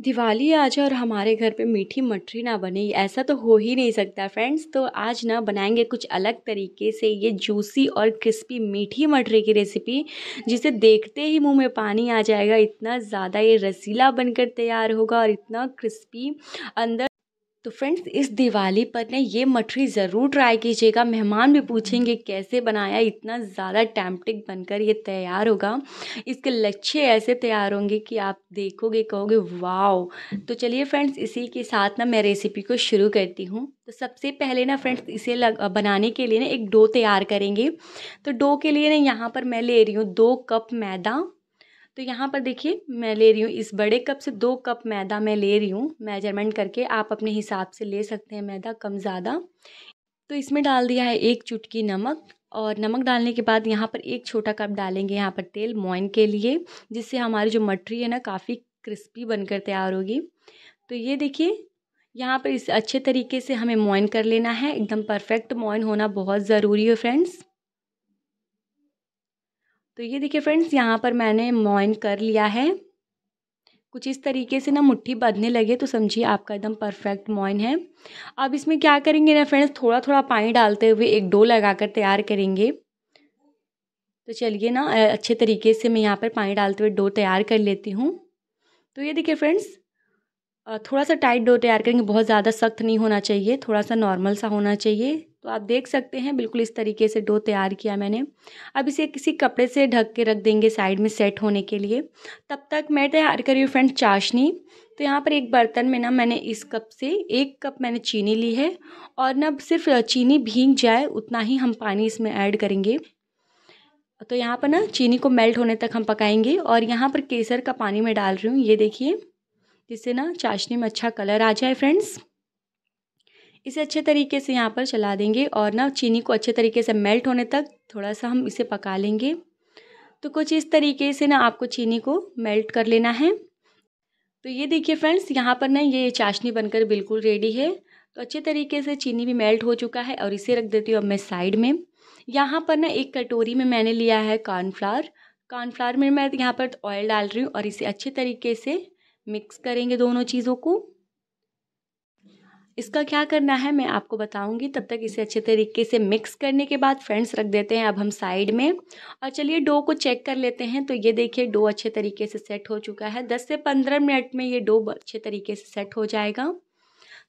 दिवाली आ जाए और हमारे घर पे मीठी मठरी ना बने, ऐसा तो हो ही नहीं सकता फ्रेंड्स तो आज ना बनाएँगे कुछ अलग तरीके से ये जूसी और क्रिस्पी मीठी मठरी की रेसिपी जिसे देखते ही मुँह में पानी आ जाएगा, इतना ज़्यादा ये रसीला बनकर तैयार होगा और इतना क्रिस्पी अंदर तो फ्रेंड्स इस दिवाली पर ना ये मठरी ज़रूर ट्राई कीजिएगा। मेहमान भी पूछेंगे, कैसे बनाया? इतना ज़्यादा टैम्पटिक बनकर ये तैयार होगा? इसके लच्छे ऐसे तैयार होंगे कि आप देखोगे, कहोगे, वाओ! तो चलिए फ्रेंड्स इसी के साथ ना मैं रेसिपी को शुरू करती हूँ। तो सबसे पहले ना फ्रेंड्स इसे लग बनाने के लिए ना एक डो तैयार करेंगे। तो डो के लिए ना यहाँ पर मैं ले रही हूँ दो कप मैदा तो यहाँ पर देखिए, मैं ले रही हूँ इस बड़े कप से दो कप मैदा मैं ले रही हूँ। मेज़रमेंट करके आप अपने हिसाब से ले सकते हैं मैदा कम ज़्यादा। तो इसमें डाल दिया है एक चुटकी नमक और नमक डालने के बाद यहाँ पर एक छोटा कप डालेंगे यहाँ पर तेल मोइन के लिए, जिससे हमारी जो मटरी है ना, काफ़ी क्रिस्पी बनकर तैयार होगी। तो ये देखिए, यहाँ पर इस अच्छे तरीके से हमें मोइन कर लेना है। एकदम परफेक्ट मोइन होना बहुत ज़रूरी है फ्रेंड्स। तो ये देखिए फ्रेंड्स, यहाँ पर मैंने मॉइन कर लिया है। कुछ इस तरीके से ना मुट्ठी बंधने लगे तो समझिए आपका एकदम परफेक्ट मॉइन है। अब इसमें क्या करेंगे ना फ्रेंड्स थोड़ा थोड़ा पानी डालते हुए एक डो लगाकर तैयार करेंगे। तो चलिए ना अच्छे तरीके से मैं यहाँ पर पानी डालते हुए डो तैयार कर लेती हूँ। तो ये देखिए फ्रेंड्स थोड़ा सा टाइट डो तैयार करेंगे, बहुत ज़्यादा सख्त नहीं होना चाहिए थोड़ा सा नॉर्मल सा होना चाहिए। तो आप देख सकते हैं, बिल्कुल इस तरीके से डो तैयार किया मैंने। अब इसे किसी कपड़े से ढक के रख देंगे साइड में सेट होने के लिए। तब तक मैं तैयार करी हूँ फ्रेंड चाशनी। तो यहाँ पर एक बर्तन में ना मैंने इस कप से एक कप मैंने चीनी ली है और ना सिर्फ़ चीनी भीग जाए, उतना ही हम पानी इसमें ऐड करेंगे। तो यहाँ पर ना चीनी को मेल्ट होने तक हम पकाएँगे और यहाँ पर केसर का पानी मैं डाल रही हूँ, ये देखिए। जिससे ना चाशनी में अच्छा कलर आ जाए फ्रेंड्स इसे अच्छे तरीके से यहाँ पर चला देंगे और ना चीनी को अच्छे तरीके से मेल्ट होने तक थोड़ा सा हम इसे पका लेंगे। तो कुछ इस तरीके से ना आपको चीनी को मेल्ट कर लेना है। तो ये देखिए फ्रेंड्स यहाँ पर ना ये चाशनी बनकर बिल्कुल रेडी है। तो अच्छे तरीके से चीनी भी मेल्ट हो चुका है और इसे रख देती हूँ अब मैं साइड में। यहाँ पर ना एक कटोरी में मैंने लिया है कॉर्नफ्लावर कॉर्नफ्लावर में मैं यहाँ पर ऑयल डाल रही हूँ और इसे अच्छे तरीके से मिक्स करेंगे दोनों चीज़ों को। इसका क्या करना है, मैं आपको बताऊँगी। तब तक इसे अच्छे तरीके से मिक्स करने के बाद फ्रेंड्स रख देते हैं अब हम साइड में। और चलिए डो को चेक कर लेते हैं। तो ये देखिए डो अच्छे तरीके से सेट हो चुका है। दस से पंद्रह मिनट में ये डो अच्छे तरीके से सेट हो जाएगा।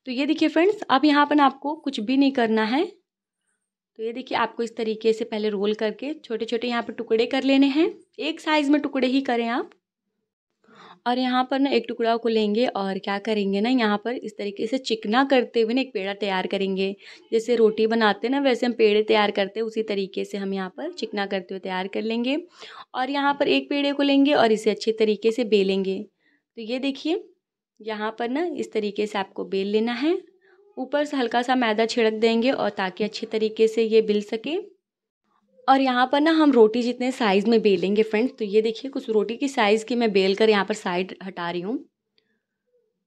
तो ये देखिए फ्रेंड्स, अब यहाँ पर आपको कुछ भी नहीं करना है। तो ये देखिए आपको इस तरीके से पहले रोल करके छोटे छोटे यहाँ पर टुकड़े कर लेने हैं। एक साइज़ में टुकड़े ही करें आप। और यहाँ पर ना एक टुकड़ा को लेंगे और क्या करेंगे ना, यहाँ पर इस तरीके से चिकना करते हुए ना एक पेड़ा तैयार करेंगे। जैसे रोटी बनाते हैं ना, वैसे हम पेड़े तैयार करते हैं, उसी तरीके से हम यहाँ पर चिकना करते हुए तैयार कर लेंगे। और यहाँ पर एक पेड़े को लेंगे और इसे अच्छे तरीके से बेलेंगे। तो ये देखिए, यहाँ पर ना इस तरीके से आपको बेल लेना है। ऊपर से हल्का सा मैदा छिड़क देंगे और ताकि अच्छे तरीके से ये बिल सके। और यहाँ पर ना हम रोटी जितने साइज़ में बेलेंगे फ्रेंड्स तो ये देखिए कुछ रोटी की साइज़ की मैं बेल कर यहाँ पर साइड हटा रही हूँ।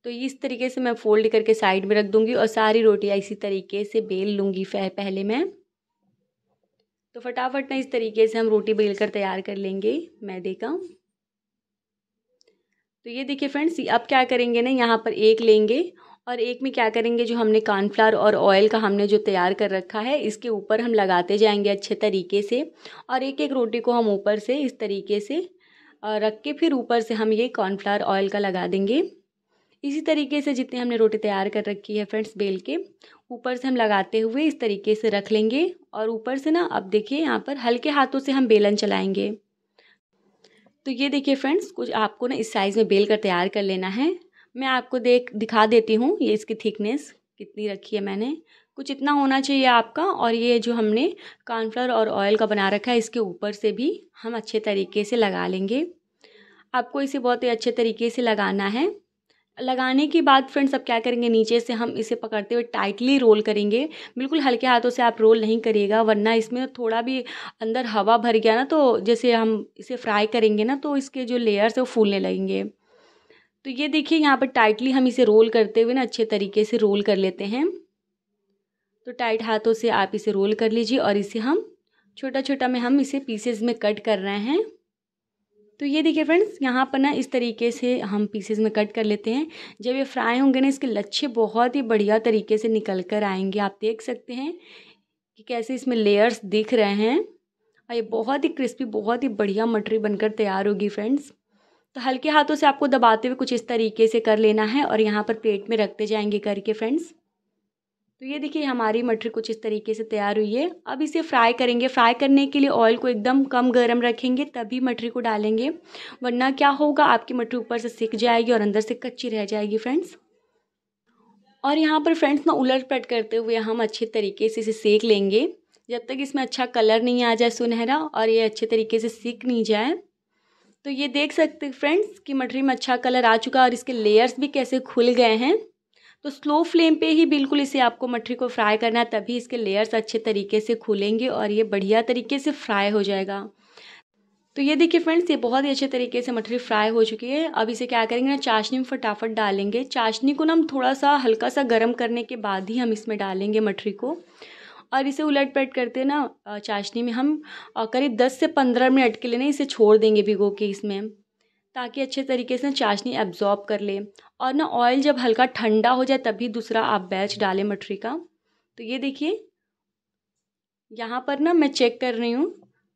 तो इस तरीके से मैं फोल्ड करके साइड में रख दूँगी और सारी रोटियाँ इसी तरीके से बेल लूँगी पहले मैं। तो फटाफट ना इस तरीके से हम रोटी बेल कर तैयार कर लेंगे मैदे का तो ये देखिए फ्रेंड्स अब क्या करेंगे ना, यहाँ पर एक लेंगे और एक में क्या करेंगे, जो हमने कॉर्नफ्लावर और ऑयल का हमने जो तैयार कर रखा है, इसके ऊपर हम लगाते जाएँगे अच्छे तरीके से। और एक एक रोटी को हम ऊपर से इस तरीके से रख के फिर ऊपर से हम ये कॉर्नफ्लावर ऑयल का लगा देंगे। इसी तरीके से जितने हमने रोटी तैयार कर रखी है फ्रेंड्स बेल के, ऊपर से हम लगाते हुए इस तरीके से रख लेंगे। और ऊपर से ना, अब देखिए यहाँ पर हल्के हाथों से हम बेलन चलाएँगे। तो ये देखिए फ्रेंड्स कुछ आपको ना इस साइज़ में बेल कर तैयार कर लेना है। मैं आपको देख, दिखा देती हूँ ये इसकी थिकनेस कितनी रखी है मैंने। कुछ इतना होना चाहिए आपका और ये जो हमने कॉर्नफ्लावर और ऑयल का बना रखा है, इसके ऊपर से भी हम अच्छे तरीके से लगा लेंगे। आपको इसे बहुत ही अच्छे तरीके से लगाना है। लगाने के बाद फ्रेंड्स अब क्या करेंगे? नीचे से हम इसे पकड़ते हुए टाइटली रोल करेंगे। बिल्कुल हल्के हाथों से आप रोल नहीं करिएगा, वरना इसमें थोड़ा भी अंदर हवा भर गया ना तो जैसे हम इसे फ्राई करेंगे ना तो इसके जो लेयर्स है वो फूलने लगेंगे। तो ये देखिए, यहाँ पर टाइटली हम इसे रोल करते हुए ना अच्छे तरीके से रोल कर लेते हैं। तो टाइट हाथों से आप इसे रोल कर लीजिए और इसे हम छोटा छोटा में हम इसे पीसेस में कट कर रहे हैं। तो ये देखिए फ्रेंड्स यहाँ पर ना इस तरीके से हम पीसेस में कट कर लेते हैं। जब ये फ्राई होंगे ना, इसके लच्छे बहुत ही बढ़िया तरीके से निकल कर आएँगे। आप देख सकते हैं कि कैसे इसमें लेयर्स दिख रहे हैं और ये बहुत ही क्रिस्पी बहुत ही बढ़िया मटरी बनकर तैयार होगी फ्रेंड्स तो हल्के हाथों से आपको दबाते हुए कुछ इस तरीके से कर लेना है और यहाँ पर प्लेट में रखते जाएँगे करके फ्रेंड्स। तो ये देखिए, हमारी मटर कुछ इस तरीके से तैयार हुई है। अब इसे फ्राई करेंगे। फ्राई करने के लिए ऑयल को एकदम कम गर्म रखेंगे, तभी मटरी को डालेंगे, वरना क्या होगा, आपकी मटर ऊपर से सिक जाएगी और अंदर से कच्ची रह जाएगी, फ्रेंड्स। और यहाँ पर फ्रेंड्स, ना उलट पलट करते हुए हम अच्छे तरीके से इसे सेक लेंगे। जब तक इसमें अच्छा कलर नहीं आ जाए सुनहरा और ये अच्छे तरीके से सीख नहीं जाए तो ये देख सकते फ्रेंड्स कि मटरी में अच्छा कलर आ चुका और इसके लेयर्स भी कैसे खुल गए हैं। तो स्लो फ्लेम पे ही बिल्कुल इसे आपको मटरी को फ्राई करना है, तभी इसके लेयर्स अच्छे तरीके से खुलेंगे और ये बढ़िया तरीके से फ्राई हो जाएगा। तो ये देखिए फ्रेंड्स ये बहुत ही अच्छे तरीके से मटरी फ्राई हो चुकी है। अब इसे क्या करेंगे ना, चाशनी में फटाफट डालेंगे। चाशनी को ना हम थोड़ा सा हल्का सा गर्म करने के बाद ही हम इसमें डालेंगे मटरी को। और इसे उलट पलट करते ना चाशनी में हम करीब दस से पंद्रह मिनट के लिए ना इसे छोड़ देंगे भिगो के इसमें, ताकि अच्छे तरीके से चाशनी एब्जॉर्ब कर ले। और ना ऑयल जब हल्का ठंडा हो जाए तभी दूसरा आप बैच डालें मटरी का। तो ये देखिए, यहाँ पर ना मैं चेक कर रही हूँ,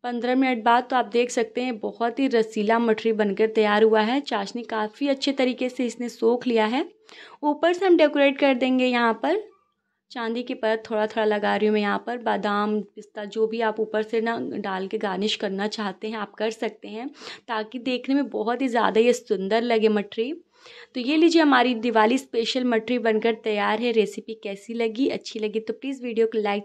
पंद्रह मिनट बाद तो आप देख सकते हैं, बहुत ही रसीला मटरी बनकर तैयार हुआ है। चाशनी काफ़ी अच्छे तरीके से इसने सोख लिया है। ऊपर से हम डेकोरेट कर देंगे यहाँ पर। चांदी की परत थोड़ा थोड़ा लगा रही हूँ मैं यहाँ पर। बादाम, पिस्ता, जो भी आप ऊपर से ना डाल के गार्निश करना चाहते हैं, आप कर सकते हैं, ताकि देखने में बहुत ही ज़्यादा ये सुंदर लगे मठरी तो ये लीजिए हमारी दिवाली स्पेशल मटरी बनकर तैयार है, रेसिपी कैसी लगी, अच्छी लगी तो प्लीज़ वीडियो को लाइक